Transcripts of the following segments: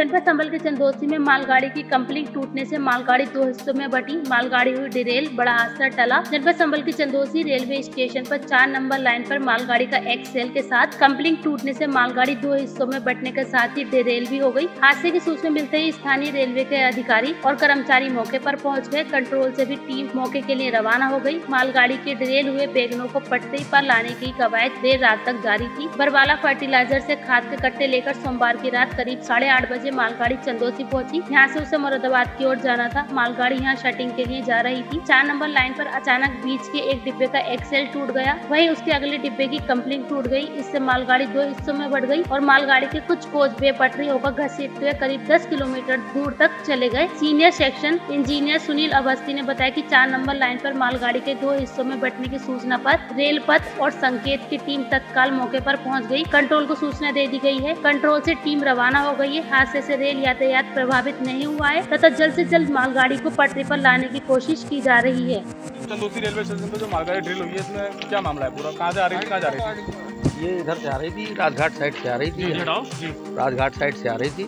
जनपद संबल के चंदोसी में मालगाड़ी की कंपनी टूटने से मालगाड़ी दो हिस्सों में बटी। मालगाड़ी हुई डिरेल, बड़ा हादसा टला। जनपद संबल के चंदोसी रेलवे स्टेशन पर चार नंबर लाइन पर मालगाड़ी का एक्सेल के साथ कंपलिंग टूटने से मालगाड़ी दो हिस्सों में बटने के साथ ही डिरेल भी हो गई। हादसे की सूचना मिलते ही स्थानीय रेलवे के अधिकारी और कर्मचारी मौके पर पहुँच गए। कंट्रोल से भी टीम मौके के लिए रवाना हो गई। मालगाड़ी के डिरेल हुए बैगनों को पटरी पर लाने की कवायद देर रात तक जारी थी। बरवाला फर्टिलाइज़र से खाद के कट्टे लेकर सोमवार की रात करीब साढ़े आठ बजे मालगाड़ी चंदोसी पहुँची। यहाँ से उसे मुरादाबाद की ओर जाना था। मालगाड़ी यहाँ शटिंग के लिए जा रही थी। चार नंबर लाइन पर अचानक बीच के एक डिब्बे का एक्सेल टूट गया। वहीं उसके अगले डिब्बे की कंपलिंग टूट गई। इससे मालगाड़ी दो हिस्सों में बढ़ गई और मालगाड़ी के कुछ कोच बेपटरी होकर घसीटते हुए करीब 10 किलोमीटर दूर तक चले गए। Senior section engineer Sunil Awasthi ने बताया की चार नंबर लाइन पर मालगाड़ी के दो हिस्सों में बटने की सूचना पर रेल पथ और संकेत की टीम तत्काल मौके पर पहुँच गई। कंट्रोल को सूचना दे दी गई है। कंट्रोल से टीम रवाना हो गई है। हादसे से रेल यातायात प्रभावित नहीं हुआ है तथा जल्द से जल्द मालगाड़ी को पटरी पर लाने की कोशिश की जा रही है। चंदोसी रेलवे स्टेशन पे जो मालगाड़ी ड्रिल हुई है इसमें क्या मामला है पूरा? कहाँ से आ रही थी कहाँ जा रही थी? ये इधर से आ रही थी राजघाट साइड से आ रही थी। जी राजघाट साइड से आ रही थी।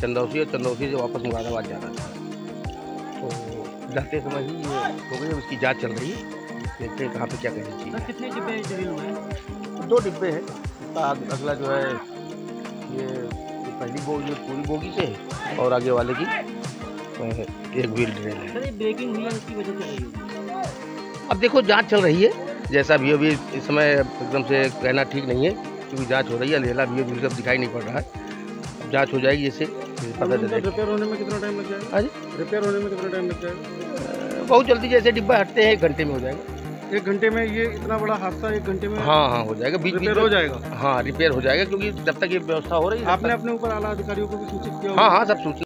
चंदौसी और चंदौसी से वापस मुरादाबाद जाना था। तो जाते समय ही ये हो गई उसकी जाँच चल रही है। देखते हैं कहाँ पे क्या करनी चाहिए कितने डिब्बे ड्रिल हुए हैं दो डिब्बे हैं। अगला जो है ये पहली बोगी पूरी बोगी से और आगे वाले की एक व्हील ड्रेल है। ब्रेकिंग हुई उसकी वजह क्या अब देखो जाँच चल रही है। जैसा भी अभी इस समय एकदम से कहना ठीक नहीं है क्योंकि जाँच हो रही है लेला भी अभी दिखाई नहीं पड़ रहा है। अब जाँच हो जाएगी जैसे पता चलेगा रिपेयर होने में कितना टाइम लग जाएगा? हाँ रिपेयर होने में कितना टाइम लग जाएगा? बहुत जल्दी जैसे डिब्बा हटते हैं एक घंटे में हो जाएगा। एक घंटे में ये इतना बड़ा हादसा एक घंटे में हाँ हाँ हो जाएगा। बीच बीच रिपेयर हो जाएगा? हाँ रिपेयर हो जाएगा क्योंकि जब तक ये व्यवस्था हो रही है आपने अपने ऊपर आला अधिकारियों को भी सूचित किया हाँ हाँ सब सूचित